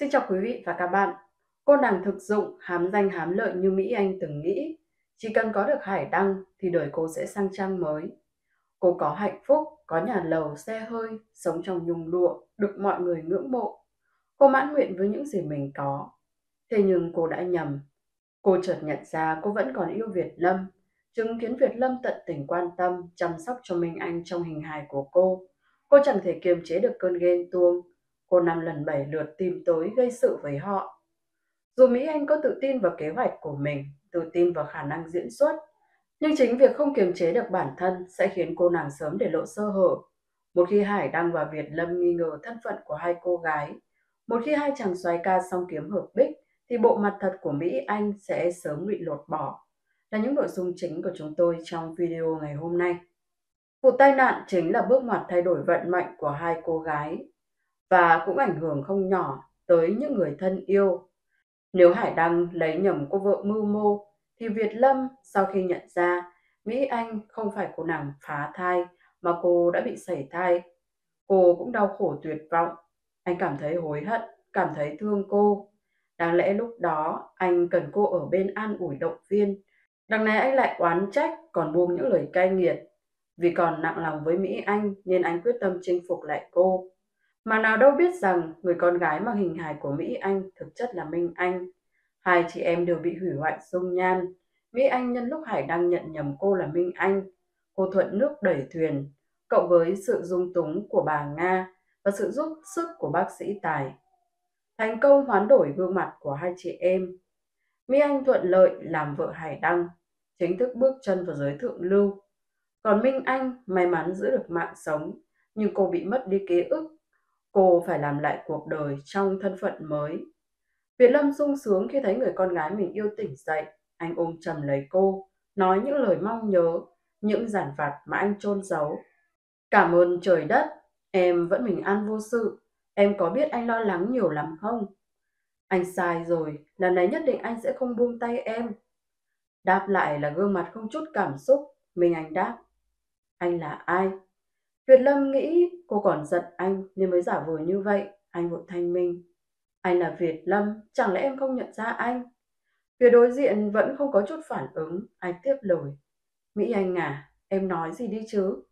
Xin chào quý vị và các bạn. Cô nàng thực dụng, hám danh hám lợi như Mỹ Anh từng nghĩ. Chỉ cần có được hải đăng thì đời cô sẽ sang trang mới. Cô có hạnh phúc, có nhà lầu, xe hơi, sống trong nhung lụa, được mọi người ngưỡng mộ. Cô mãn nguyện với những gì mình có. Thế nhưng cô đã nhầm. Cô chợt nhận ra cô vẫn còn yêu Việt Lâm, chứng kiến Việt Lâm tận tình quan tâm, chăm sóc cho Minh Anh trong hình hài của cô. Cô chẳng thể kiềm chế được cơn ghen tuông, cô năm lần bảy lượt tìm tới gây sự với họ. Dù Mỹ Anh có tự tin vào kế hoạch của mình, tự tin vào khả năng diễn xuất, nhưng chính việc không kiềm chế được bản thân sẽ khiến cô nàng sớm để lộ sơ hở. Một khi Hải Đăng và Việt Lâm nghi ngờ thân phận của hai cô gái, một khi hai chàng xoái ca song kiếm hợp bích, thì bộ mặt thật của Mỹ Anh sẽ sớm bị lột bỏ. Là những nội dung chính của chúng tôi trong video ngày hôm nay. Vụ tai nạn chính là bước ngoặt thay đổi vận mệnh của hai cô gái và cũng ảnh hưởng không nhỏ tới những người thân yêu. Nếu Hải Đăng lấy nhầm cô vợ mưu mô, thì Việt Lâm sau khi nhận ra Mỹ Anh không phải cô nàng phá thai mà cô đã bị sảy thai. Cô cũng đau khổ tuyệt vọng. Anh cảm thấy hối hận, cảm thấy thương cô. Đáng lẽ lúc đó anh cần cô ở bên an ủi động viên. Đằng này anh lại oán trách còn buông những lời cay nghiệt. Vì còn nặng lòng với Mỹ Anh nên anh quyết tâm chinh phục lại cô. Mà nào đâu biết rằng người con gái mang hình hài của Mỹ Anh thực chất là Minh Anh. Hai chị em đều bị hủy hoại dung nhan. Mỹ Anh nhân lúc Hải đang nhận nhầm cô là Minh Anh. Cô thuận nước đẩy thuyền, cộng với sự dung túng của bà Nga và sự giúp sức của bác sĩ Tài. Thành công hoán đổi gương mặt của hai chị em. Mỹ Anh thuận lợi làm vợ Hải Đăng, chính thức bước chân vào giới thượng lưu. Còn Minh Anh may mắn giữ được mạng sống, nhưng cô bị mất đi ký ức Cô phải làm lại cuộc đời trong thân phận mới. Việt Lâm sung sướng khi thấy người con gái mình yêu tỉnh dậy. Anh ôm chầm lấy cô, nói những lời mong nhớ, những giản vặt mà anh chôn giấu. Cảm ơn trời đất, em vẫn bình an vô sự. Em có biết anh lo lắng nhiều lắm không? Anh sai rồi, lần này nhất định anh sẽ không buông tay em. Đáp lại là gương mặt không chút cảm xúc, mình anh đáp. Anh là ai? Việt Lâm nghĩ cô còn giận anh nên mới giả vờ như vậy. Anh vội thanh minh. Anh là Việt Lâm, chẳng lẽ em không nhận ra anh? Phía đối diện vẫn không có chút phản ứng. Anh tiếp lời. Mỹ Anh à, em nói gì đi chứ?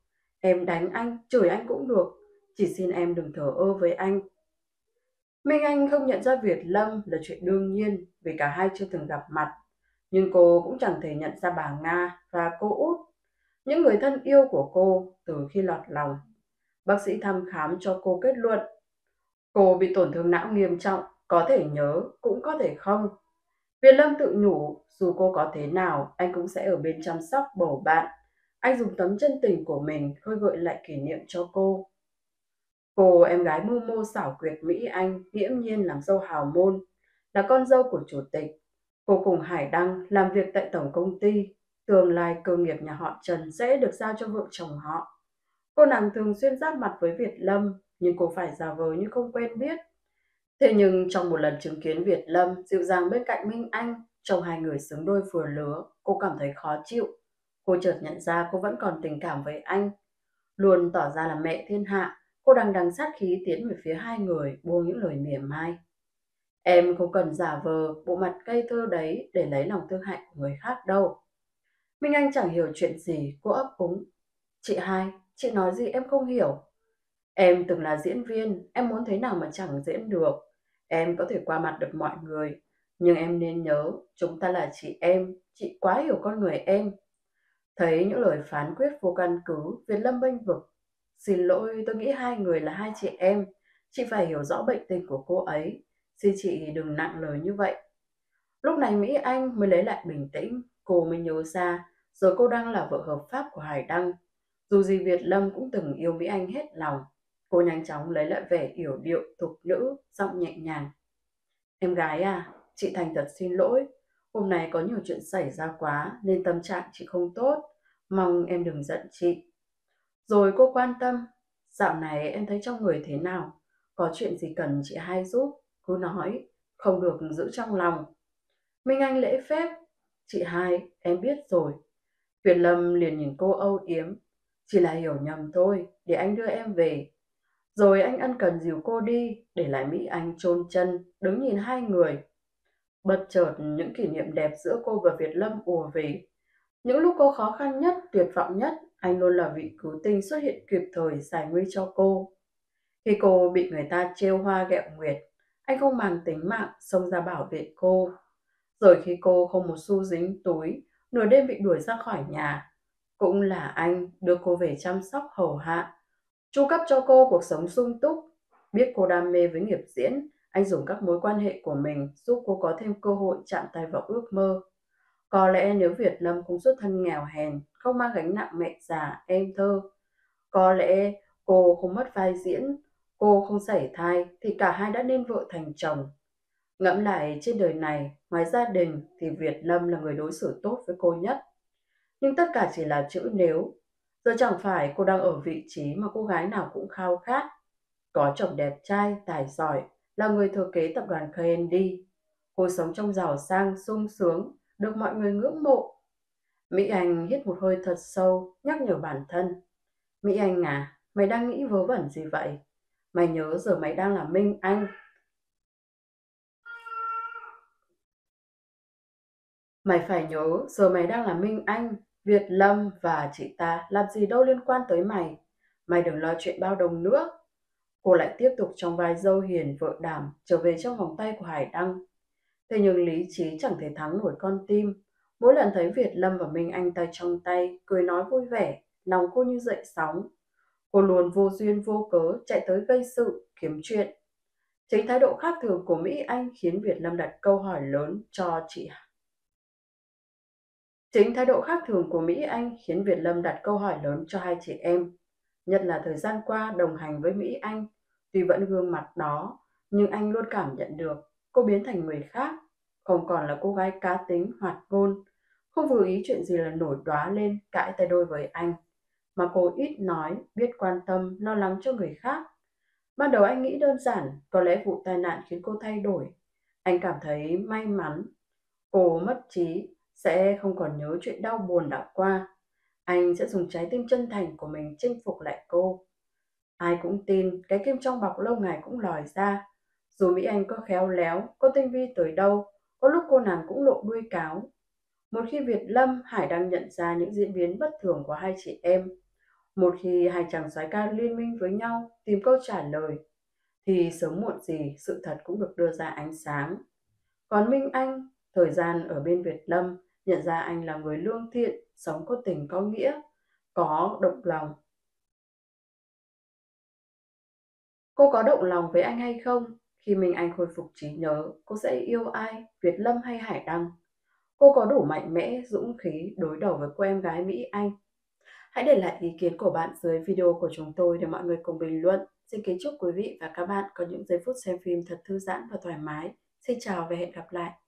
Em đánh anh, chửi anh cũng được. Chỉ xin em đừng thở ơ với anh. Minh Anh không nhận ra Việt Lâm là chuyện đương nhiên vì cả hai chưa từng gặp mặt. Nhưng cô cũng chẳng thể nhận ra bà Nga và cô út những người thân yêu của cô từ khi lọt lòng. Bác sĩ thăm khám cho cô kết luận cô bị tổn thương não nghiêm trọng, có thể nhớ cũng có thể không. Việt Lâm tự nhủ dù cô có thế nào anh cũng sẽ ở bên chăm sóc bầu bạn. Anh dùng tấm chân tình của mình khơi gợi lại kỷ niệm cho cô. Cô em gái mưu mô xảo quyệt Mỹ Anh nghiễm nhiên làm dâu hào môn, là con dâu của chủ tịch. Cô cùng Hải Đăng làm việc tại tổng công ty, Tương lai cơ nghiệp nhà họ Trần sẽ được giao cho vợ chồng họ. Cô nàng thường xuyên giáp mặt với Việt Lâm, nhưng cô phải giả vờ như không quen biết. Thế nhưng trong một lần chứng kiến Việt Lâm dịu dàng bên cạnh Minh Anh, trong hai người xứng đôi vừa lứa, cô cảm thấy khó chịu. Cô chợt nhận ra cô vẫn còn tình cảm với anh. Luôn tỏ ra là mẹ thiên hạ, cô đang đằng sát khí tiến về phía hai người, buông những lời mỉa mai. Em không cần giả vờ bộ mặt cây thơ đấy để lấy lòng thương hại của người khác đâu. Minh Anh chẳng hiểu chuyện gì, cô ấp úng. Chị hai, chị nói gì em không hiểu. Em từng là diễn viên, em muốn thế nào mà chẳng diễn được. Em có thể qua mặt được mọi người, nhưng em nên nhớ, chúng ta là chị em, chị quá hiểu con người em. Thấy những lời phán quyết vô căn cứ, Việt Lâm bênh vực. Xin lỗi, tôi nghĩ hai người là hai chị em. Chị phải hiểu rõ bệnh tình của cô ấy. Xin chị đừng nặng lời như vậy. Lúc này Mỹ Anh mới lấy lại bình tĩnh, cô mới nhớ ra rồi cô đang là vợ hợp pháp của Hải Đăng. Dù gì Việt Lâm cũng từng yêu Mỹ Anh hết lòng. Cô nhanh chóng lấy lại vẻ yểu điệu, thục nữ, giọng nhẹ nhàng. Em gái à, chị thành thật xin lỗi. Hôm nay có nhiều chuyện xảy ra quá nên tâm trạng chị không tốt. Mong em đừng giận chị. Rồi cô quan tâm. Dạo này em thấy trong người thế nào? Có chuyện gì cần chị hai giúp? Cô nói, không được giữ trong lòng. Minh Anh lễ phép. Chị hai, em biết rồi, Việt Lâm liền nhìn cô âu yếm. Chỉ là hiểu nhầm thôi, để anh đưa em về. Rồi anh ân cần dìu cô đi, để lại Mỹ Anh chôn chân, đứng nhìn hai người. Bất chợt những kỷ niệm đẹp giữa cô và Việt Lâm ùa về. Những lúc cô khó khăn nhất, tuyệt vọng nhất, anh luôn là vị cứu tinh xuất hiện kịp thời giải nguy cho cô. Khi cô bị người ta trêu hoa ghẹo nguyệt, anh không màng tính mạng xông ra bảo vệ cô. Rồi khi cô không một xu dính túi, nửa đêm bị đuổi ra khỏi nhà, cũng là anh đưa cô về chăm sóc hầu hạ, chu cấp cho cô cuộc sống sung túc. Biết cô đam mê với nghiệp diễn, anh dùng các mối quan hệ của mình giúp cô có thêm cơ hội chạm tay vào ước mơ. Có lẽ nếu Việt Lâm cũng xuất thân nghèo hèn, không mang gánh nặng mẹ già, em thơ, có lẽ cô không mất vai diễn, cô không sảy thai thì cả hai đã nên vợ thành chồng. Ngẫm lại trên đời này, ngoài gia đình thì Việt Lâm là người đối xử tốt với cô nhất. Nhưng tất cả chỉ là chữ nếu. Giờ chẳng phải cô đang ở vị trí mà cô gái nào cũng khao khát. Có chồng đẹp trai, tài giỏi, là người thừa kế tập đoàn KND. Cô sống trong giàu sang, sung sướng, được mọi người ngưỡng mộ. Mỹ Anh hít một hơi thật sâu, nhắc nhở bản thân. Mỹ Anh à, mày đang nghĩ vớ vẩn gì vậy? Mày nhớ giờ mày đang là Minh Anh. Mày phải nhớ giờ mày đang là Minh Anh, Việt Lâm và chị ta làm gì đâu liên quan tới mày. Mày đừng lo chuyện bao đồng nữa. Cô lại tiếp tục trong vai dâu hiền vợ đảm trở về trong vòng tay của Hải Đăng. Thế nhưng lý trí chẳng thể thắng nổi con tim. Mỗi lần thấy Việt Lâm và Minh Anh tay trong tay, cười nói vui vẻ, lòng cô như dậy sóng. Cô luôn vô duyên vô cớ chạy tới gây sự, kiếm chuyện. Chính thái độ khác thường của Mỹ Anh khiến Việt Lâm đặt câu hỏi lớn cho chị Chính thái độ khác thường của Mỹ Anh khiến Việt Lâm đặt câu hỏi lớn cho hai chị em. Nhất là thời gian qua đồng hành với Mỹ Anh, tuy vẫn gương mặt đó, nhưng anh luôn cảm nhận được cô biến thành người khác, không còn là cô gái cá tính, hoạt ngôn, không vừa ý chuyện gì là nổi đoá lên cãi tay đôi với anh, mà cô ít nói, biết quan tâm, lo lắng cho người khác. Ban đầu anh nghĩ đơn giản, có lẽ vụ tai nạn khiến cô thay đổi. Anh cảm thấy may mắn. Cô mất trí, sẽ không còn nhớ chuyện đau buồn đã qua. Anh sẽ dùng trái tim chân thành của mình chinh phục lại cô. Ai cũng tin cái kim trong bọc lâu ngày cũng lòi ra. Dù Mỹ Anh có khéo léo, có tinh vi tới đâu, có lúc cô nàng cũng lộ đuôi cáo. Một khi Việt Lâm, Hải đang nhận ra những diễn biến bất thường của hai chị em, một khi hai chàng soái ca liên minh với nhau tìm câu trả lời, thì sớm muộn gì sự thật cũng được đưa ra ánh sáng. Còn Minh Anh, thời gian ở bên Việt Lâm, nhận ra anh là người lương thiện, sống có tình có nghĩa, có động lòng. Cô có động lòng với anh hay không? Khi mình anh khôi phục trí nhớ, cô sẽ yêu ai, Việt Lâm hay Hải Đăng? Cô có đủ mạnh mẽ, dũng khí đối đầu với cô em gái Mỹ Anh? Hãy để lại ý kiến của bạn dưới video của chúng tôi để mọi người cùng bình luận. Xin kính chúc quý vị và các bạn có những giây phút xem phim thật thư giãn và thoải mái. Xin chào và hẹn gặp lại.